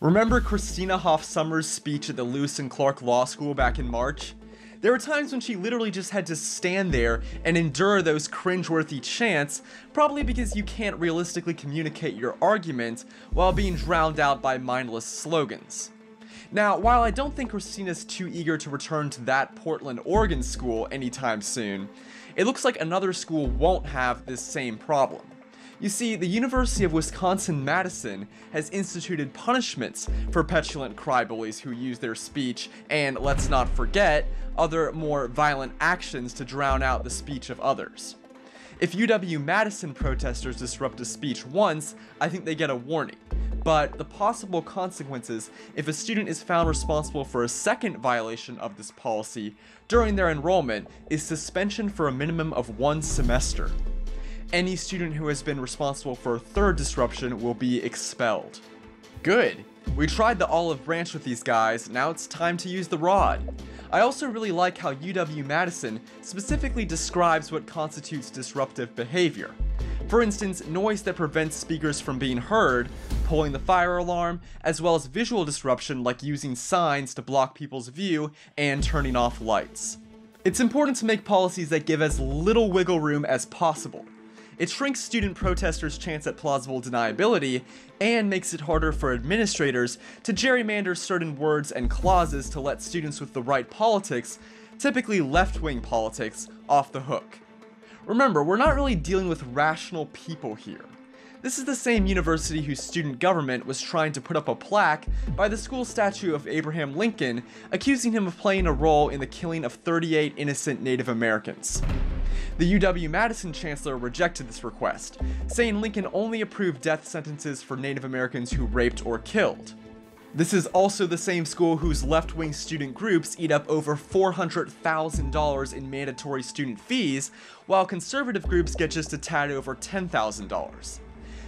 Remember Christina Hoff Sommers' speech at the Lewis and Clark Law School back in March? There were times when she literally just had to stand there and endure those cringeworthy chants, probably because you can't realistically communicate your argument while being drowned out by mindless slogans. Now, while I don't think Christina's too eager to return to that Portland, Oregon school anytime soon, it looks like another school won't have this same problem. You see, the University of Wisconsin-Madison has instituted punishments for petulant crybullies who use their speech and, let's not forget, other more violent actions to drown out the speech of others. If UW-Madison protesters disrupt a speech once, I think they get a warning. But the possible consequences if a student is found responsible for a second violation of this policy during their enrollment is suspension for a minimum of one semester any student who has been responsible for a third disruption will be expelled. Good. We tried the olive branch with these guys, now it's time to use the rod. I also really like how UW-Madison specifically describes what constitutes disruptive behavior. For instance, noise that prevents speakers from being heard, pulling the fire alarm, as well as visual disruption like using signs to block people's view and turning off lights. It's important to make policies that give as little wiggle room as possible. It shrinks student protesters' chance at plausible deniability, and makes it harder for administrators to gerrymander certain words and clauses to let students with the right politics, typically left-wing politics, off the hook. Remember, we're not really dealing with rational people here. This is the same university whose student government was trying to put up a plaque by the school statue of Abraham Lincoln, accusing him of playing a role in the killing of 38 innocent Native Americans. The UW-Madison chancellor rejected this request, saying Lincoln only approved death sentences for Native Americans who raped or killed. This is also the same school whose left-wing student groups eat up over $400,000 in mandatory student fees, while conservative groups get just a tad over $10,000.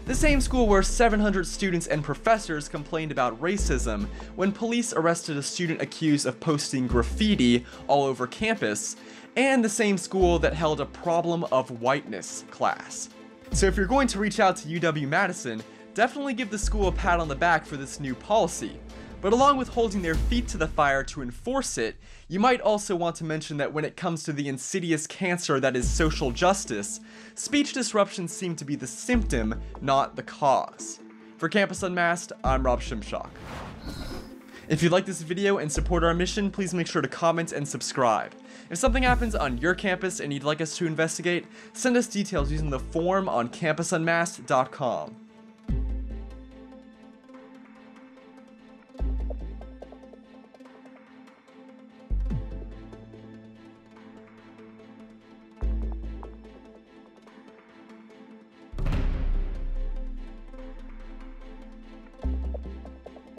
The same school where 700 students and professors complained about racism when police arrested a student accused of posting graffiti all over campus, and the same school that held a problem of whiteness class. So if you're going to reach out to UW-Madison, definitely give the school a pat on the back for this new policy. But along with holding their feet to the fire to enforce it, you might also want to mention that when it comes to the insidious cancer that is social justice, speech disruptions seem to be the symptom, not the cause. For Campus Unmasked, I'm Rob Shimshock. If you like this video and support our mission, please make sure to comment and subscribe. If something happens on your campus and you'd like us to investigate, send us details using the form on campusunmasked.com.